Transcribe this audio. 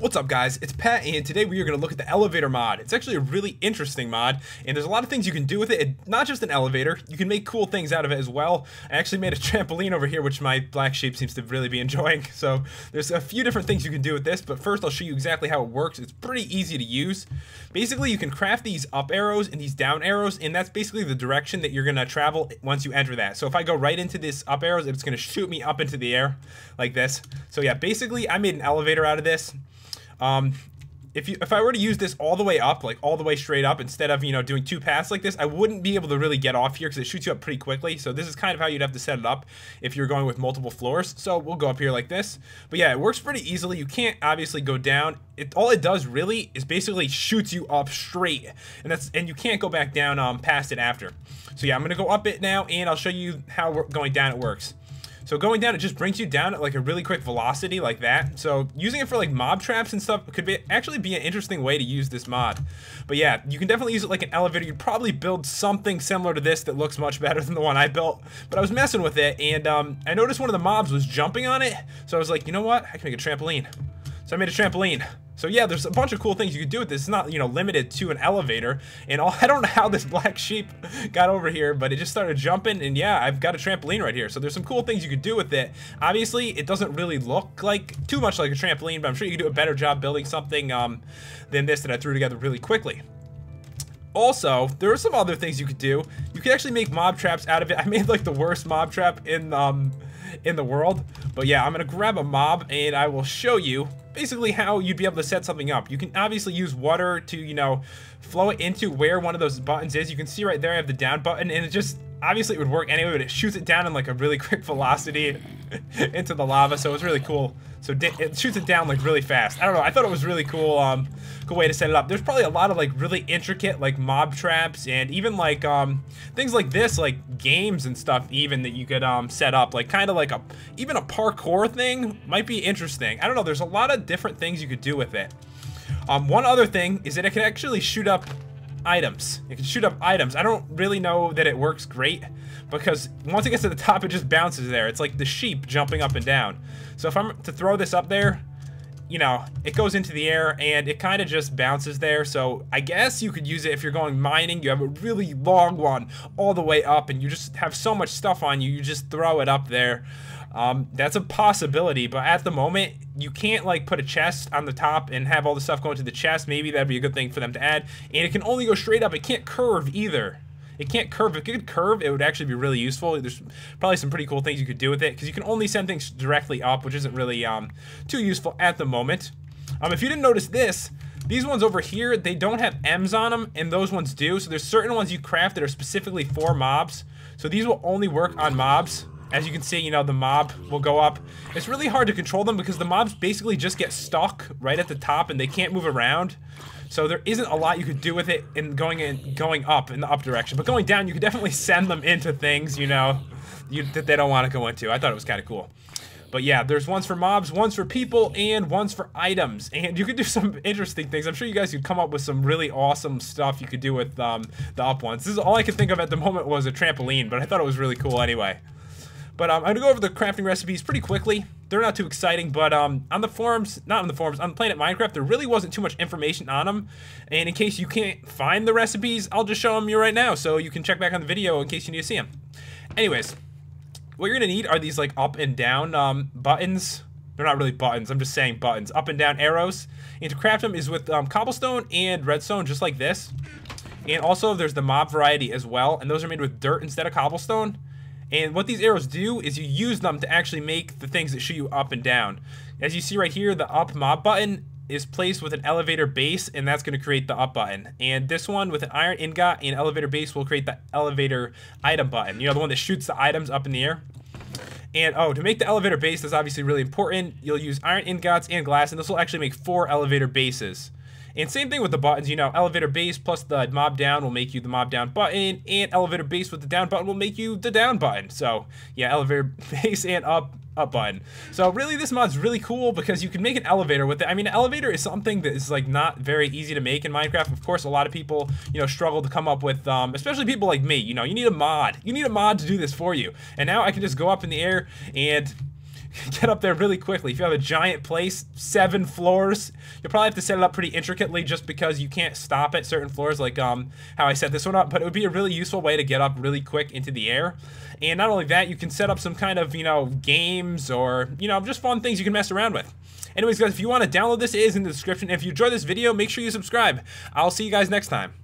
What's up guys, it's Pat and today we are going to look at the elevator mod. It's actually a really interesting mod and there's a lot of things you can do with it. it. Not just an elevator, you can make cool things out of it as well. I actually made a trampoline over here which my black sheep seems to really be enjoying. So there's a few different things you can do with this but first I'll show you exactly how it works. It's pretty easy to use. Basically you can craft these up arrows and these down arrows and that's basically the direction that you're going to travel once you enter that. So if I go right into this up arrows it's going to shoot me up into the air like this. So yeah basically I made an elevator out of this. Um, if you if I were to use this all the way up, like all the way straight up, instead of you know doing two paths like this, I wouldn't be able to really get off here because it shoots you up pretty quickly. So this is kind of how you'd have to set it up if you're going with multiple floors. So we'll go up here like this. But yeah, it works pretty easily. You can't obviously go down. It all it does really is basically shoots you up straight, and that's and you can't go back down um past it after. So yeah, I'm gonna go up it now, and I'll show you how going down it works. So going down, it just brings you down at like a really quick velocity like that. So using it for like mob traps and stuff could be actually be an interesting way to use this mod. But yeah, you can definitely use it like an elevator. You'd probably build something similar to this that looks much better than the one I built. But I was messing with it and um, I noticed one of the mobs was jumping on it. So I was like, you know what? I can make a trampoline. So I made a trampoline. So yeah, there's a bunch of cool things you could do with this. It's not, you know, limited to an elevator. And all, I don't know how this black sheep got over here, but it just started jumping. And yeah, I've got a trampoline right here. So there's some cool things you could do with it. Obviously, it doesn't really look like too much like a trampoline, but I'm sure you could do a better job building something um, than this that I threw together really quickly. Also, there are some other things you could do. You could actually make mob traps out of it. I made like the worst mob trap in um, in the world. But yeah, I'm gonna grab a mob and I will show you basically how you'd be able to set something up. You can obviously use water to, you know, flow it into where one of those buttons is. You can see right there I have the down button and it just obviously it would work anyway, but it shoots it down in like a really quick velocity into the lava, so it's really cool. So it shoots it down like really fast. I don't know, I thought it was really cool, um, cool way to set it up. There's probably a lot of like really intricate like mob traps and even like um, things like this, like games and stuff even that you could um, set up. Like kind of like a, even a parkour thing might be interesting. I don't know, there's a lot of different things you could do with it. Um, one other thing is that it can actually shoot up items. It can shoot up items. I don't really know that it works great because once it gets to the top, it just bounces there. It's like the sheep jumping up and down. So if I'm to throw this up there, you know, it goes into the air and it kind of just bounces there. So I guess you could use it if you're going mining. You have a really long one all the way up and you just have so much stuff on you. You just throw it up there. Um, that's a possibility, but at the moment, you can't like put a chest on the top and have all the stuff going to the chest. Maybe that'd be a good thing for them to add. And it can only go straight up. It can't curve either. It can't curve. If it could curve, it would actually be really useful. There's probably some pretty cool things you could do with it because you can only send things directly up, which isn't really um, too useful at the moment. Um, if you didn't notice this, these ones over here, they don't have M's on them, and those ones do. So there's certain ones you craft that are specifically for mobs. So these will only work on mobs. As you can see, you know, the mob will go up. It's really hard to control them because the mobs basically just get stuck right at the top and they can't move around. So there isn't a lot you could do with it in going in going up in the up direction. But going down, you could definitely send them into things, you know, you, that they don't want to go into. I thought it was kind of cool. But yeah, there's ones for mobs, ones for people, and ones for items. And you could do some interesting things. I'm sure you guys could come up with some really awesome stuff you could do with um, the up ones. This is all I could think of at the moment was a trampoline, but I thought it was really cool anyway. But um, I'm gonna go over the crafting recipes pretty quickly. They're not too exciting, but um, on the forums, not on the forums, on the Planet Minecraft, there really wasn't too much information on them. And in case you can't find the recipes, I'll just show them you right now, so you can check back on the video in case you need to see them. Anyways, what you're gonna need are these like up and down um, buttons. They're not really buttons, I'm just saying buttons. Up and down arrows. And to craft them is with um, cobblestone and redstone, just like this. And also there's the mob variety as well, and those are made with dirt instead of cobblestone. And what these arrows do is you use them to actually make the things that shoot you up and down. As you see right here, the up mob button is placed with an elevator base and that's going to create the up button. And this one with an iron ingot and elevator base will create the elevator item button. You know, the one that shoots the items up in the air. And oh, to make the elevator base, that's obviously really important. You'll use iron ingots and glass and this will actually make four elevator bases. And same thing with the buttons, you know, elevator base plus the mob down will make you the mob down button, and elevator base with the down button will make you the down button. So yeah, elevator base and up up button. So really this mod's really cool because you can make an elevator with it. I mean, an elevator is something that is like not very easy to make in Minecraft. Of course, a lot of people, you know, struggle to come up with, um, especially people like me, you know, you need a mod. You need a mod to do this for you. And now I can just go up in the air and get up there really quickly. If you have a giant place, seven floors, you'll probably have to set it up pretty intricately just because you can't stop at certain floors like um how I set this one up, but it would be a really useful way to get up really quick into the air. And not only that, you can set up some kind of, you know, games or, you know, just fun things you can mess around with. Anyways, guys, if you want to download this, it is in the description. If you enjoyed this video, make sure you subscribe. I'll see you guys next time.